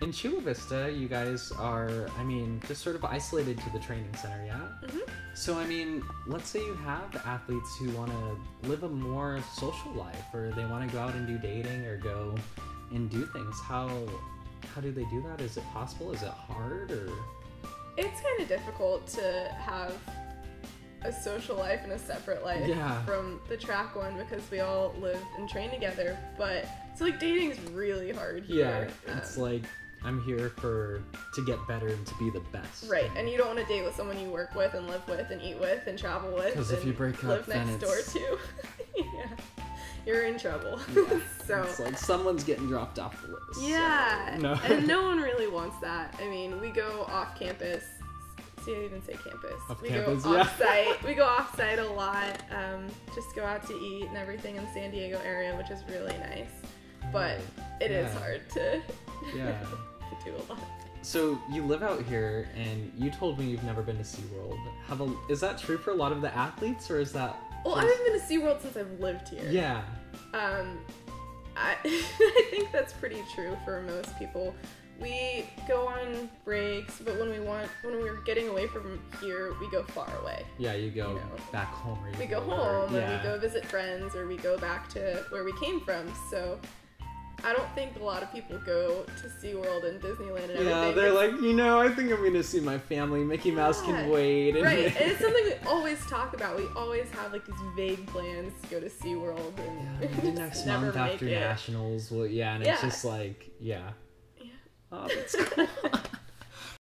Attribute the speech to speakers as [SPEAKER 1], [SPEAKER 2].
[SPEAKER 1] in Chula Vista, you guys are, I mean, just sort of isolated to the training center, yeah?
[SPEAKER 2] Mhm.
[SPEAKER 1] So, I mean, let's say you have athletes who want to live a more social life or they want to go out and do dating or go and do things. How how do they do that? Is it possible? Is it hard or
[SPEAKER 2] It's kind of difficult to have a social life and a separate life
[SPEAKER 1] Yeah.
[SPEAKER 2] from the track one because we all live and train together. But so like dating's really hard
[SPEAKER 1] Yeah, it's
[SPEAKER 2] Um,
[SPEAKER 1] like I'm here for to get better and to be the best.
[SPEAKER 2] Right, and you don't want to date with someone you work with and live with and eat with and travel with.
[SPEAKER 1] 'Cause if you break up,
[SPEAKER 2] live
[SPEAKER 1] then
[SPEAKER 2] next
[SPEAKER 1] it's-
[SPEAKER 2] door too. yeah, you're in trouble.
[SPEAKER 1] Yeah.
[SPEAKER 2] so
[SPEAKER 1] It's like someone's getting dropped off the list. so,
[SPEAKER 2] yeah,
[SPEAKER 1] no.
[SPEAKER 2] and no one really wants that. I mean, we go off campus. See, I even say campus.
[SPEAKER 1] Off
[SPEAKER 2] we
[SPEAKER 1] campus,
[SPEAKER 2] go
[SPEAKER 1] yeah.
[SPEAKER 2] off site. we go off site a lot. Um, just go out to eat and everything in the San Diego area, which is really nice. But it is
[SPEAKER 1] Yeah.
[SPEAKER 2] hard to
[SPEAKER 1] Yeah.
[SPEAKER 2] do a lot.
[SPEAKER 1] So you live out here, and you told me you've never been to SeaWorld. Have a, is that true for a lot of the athletes, or is that?
[SPEAKER 2] Well, I haven't been to SeaWorld since I've lived here.
[SPEAKER 1] Yeah.
[SPEAKER 2] Um, I, I think that's pretty true for most people. We go on breaks, but when we want, when we're getting away from here, we go far away.
[SPEAKER 1] Yeah, you go
[SPEAKER 2] You know.
[SPEAKER 1] back home. Or you
[SPEAKER 2] We go
[SPEAKER 1] or-
[SPEAKER 2] home, or
[SPEAKER 1] yeah.
[SPEAKER 2] we go visit friends, or we go back to where we came from. So, I don't think a lot of people go to SeaWorld and Disneyland and everything.
[SPEAKER 1] Yeah, they're like, you know, I think I'm gonna see my family. Mickey Mouse can wait. and-
[SPEAKER 2] Right, and it's something we always talk about. We always have like these vague plans to go to SeaWorld and
[SPEAKER 1] Yeah, maybe
[SPEAKER 2] just
[SPEAKER 1] next month after
[SPEAKER 2] it.
[SPEAKER 1] nationals. Well, yeah, and it's just like, yeah.
[SPEAKER 2] Yeah.
[SPEAKER 1] Oh, that's cool.